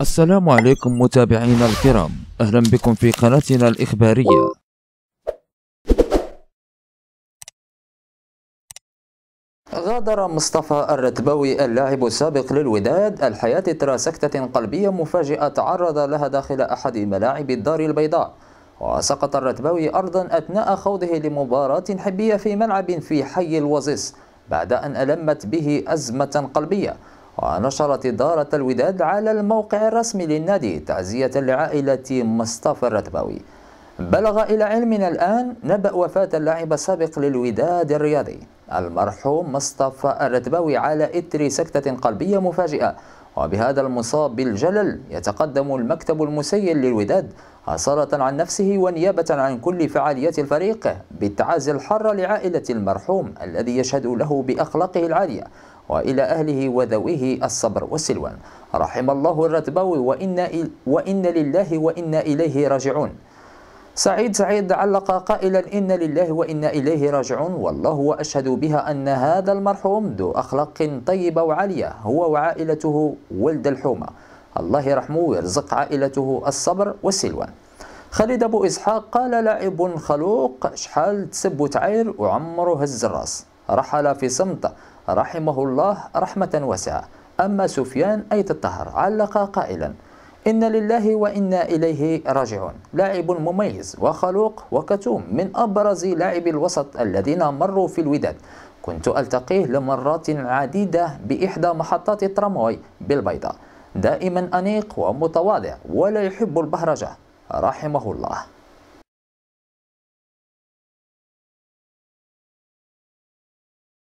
السلام عليكم متابعينا الكرام. أهلا بكم في قناتنا الإخبارية. غادر مصطفى الرتبوي اللاعب السابق للوداد الحياة إثر سكتة قلبية مفاجئة تعرض لها داخل أحد ملاعب الدار البيضاء. وسقط الرتبوي أرضا أثناء خوضه لمباراة حبية في ملعب في حي الوزيس بعد أن ألمت به أزمة قلبية. ونشرت إدارة الوداد على الموقع الرسمي للنادي تعزية لعائلة مصطفى الرتبوي. بلغ إلى علمنا الآن نبأ وفاة اللاعب السابق للوداد الرياضي المرحوم مصطفى الرتبوي على إثر سكتة قلبية مفاجئة. وبهذا المصاب بالجلل يتقدم المكتب المسير للوداد أصالة عن نفسه ونيابة عن كل فعاليات الفريق بالتعازي الحر لعائلة المرحوم الذي يشهد له بأخلاقه العالية. وإلى أهله وذويه الصبر والسلوان. رحم الله الرتبوي وإنا, وإن لله وإنا إليه راجعون. سعيد سعيد علق قائلا إن لله وإنا إليه راجعون. والله وأشهد بها أن هذا المرحوم ذو أخلاق طيبة وعالية هو وعائلته ولد الحومة. الله يرحمه ويرزق عائلته الصبر والسلوان. خالد أبو إسحاق قال لاعب خلوق شحال تسب وتعاير وعمره هز الراس. رحل في صمت رحمه الله رحمة واسعة. أما سفيان أيت الطهر علق قائلا إن لله وإنا إليه راجعون. لاعب مميز وخلوق وكتوم من أبرز لاعبي الوسط الذين مروا في الوداد. كنت ألتقيه لمرات عديدة بإحدى محطات الترامواي بالبيضاء. دائما أنيق ومتواضع ولا يحب البهرجة. رحمه الله.